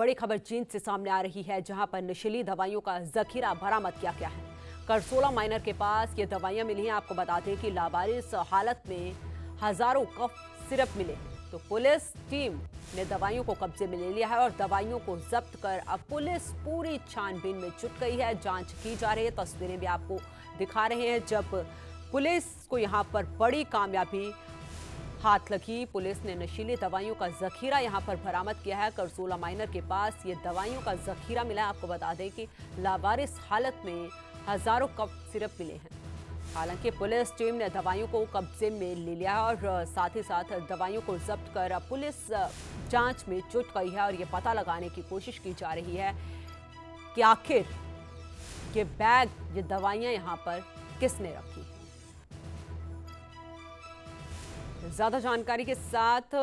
बड़ी खबर चीन से सामने आ रही है, जहाँ पर नशीली दवाइयों का जखीरा बरामद किया गया है। करसोला माइनर के पास ये दवाइयाँ मिली हैं। आपको बता दें कि लावारिस हालत में हज़ारों कफ सिरप मिले तो पुलिस टीम ने दवाइयों को कब्जे में ले लिया है और दवाइयों को जब्त कर अब पुलिस पूरी छानबीन में जुट गई है। जाँच की जा रही है। तस्वीरें भी आपको दिखा रहे हैं, जब पुलिस को यहाँ पर बड़ी कामयाबी हाथ लगी। पुलिस ने नशीली दवाइयों का जखीरा यहाँ पर बरामद किया है। करसोला माइनर के पास ये दवाइयों का जखीरा मिला है। आपको बता दें कि लावारिस हालत में हज़ारों कप सिरप मिले हैं। हालाँकि पुलिस टीम ने दवाइयों को कब्जे में ले लिया है और साथ ही साथ दवाइयों को जब्त कर पुलिस जाँच में जुट गई है और ये पता लगाने की कोशिश की जा रही है कि आखिर ये बैग, ये दवाइयाँ यहाँ पर किसने रखी? ज़्यादा जानकारी के साथ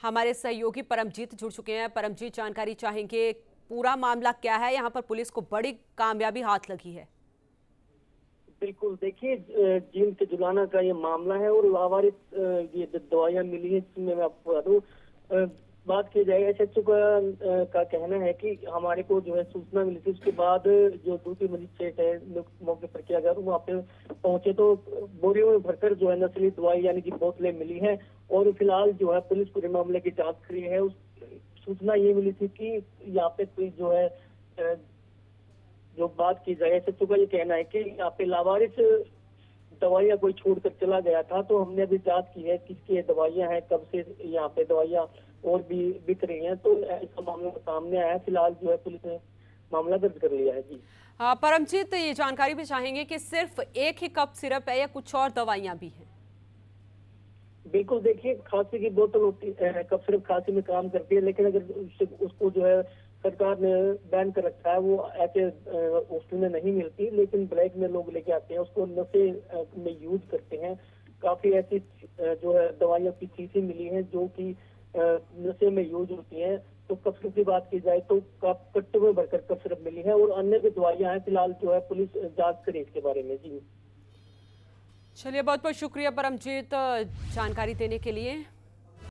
हमारे सहयोगी परमजीत जुड़ चुके हैं। परमजीत, जानकारी चाहेंगे, पूरा मामला क्या है? यहाँ पर पुलिस को बड़ी कामयाबी हाथ लगी है। बिल्कुल, देखिए जीन के जुलाना का ये मामला है और लावारिस ये दवाइयाँ मिली है जिसमें मैं आपको बता दूँ। बात की जाए एस एच का, का कहना है कि हमारे को जो है सूचना मिली थी उसके बाद जो दूसरी मजिस्ट्रेट है मौके पर किया गया वहाँ पे पहुँचे तो बोरियों में भरकर जो है नस्ली दवाई यानी कि बोतलें मिली हैं और फ़िलहाल जो है पुलिस पूरे मामले की जाँच करी है। उस सूचना ये मिली थी कि यहाँ पे कोई जो है जो बात की जाए एस का ये कहना है कि यहाँ पे लावारिस दवाइयाँ कोई छोड़कर चला गया था तो हमने अभी जाँच की है किसकी दवाइयाँ हैं कब से यहाँ पे दवाइयाँ और भी बिक रही हैं तो ऐसा मामला सामने आया फ़िलहाल जो है पुलिस ने मामला दर्ज कर लिया है जी। हाँ परमजीत ये जानकारी भी चाहेंगे कि सिर्फ़ एक ही कप सिरप है या कुछ और दवाइयाँ भी हैं? बिल्कुल देखिए खांसी की बोतल होती है कप सिर्फ़ खांसी में काम करती है लेकिन अगर उसको जो है सरकार ने बैन कर रखा है, वो ऐसे हॉस्टल में नहीं मिलती, लेकिन ब्लैक में लोग लेके आते हैं, उसको नशे में यूज़ करते हैं। काफ़ी ऐसी जो है, दवाइयों की चीज़ें मिली हैं, जो कि नशे में यूज़ होती हैं। तो कफ की बात की जाए तो कट्टे में भरकर कफ सिरप मिली है, और अन्य भी दवाइयाँ हैं, फ़िलहाल जो है, पुलिस जाँच करे इसके बारे में। जी। चलिए बहुत बहुत शुक्रिया, परमजीत जानकारी देने के लिए।